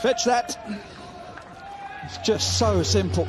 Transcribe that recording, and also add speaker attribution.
Speaker 1: Fetch that. It's just so simple.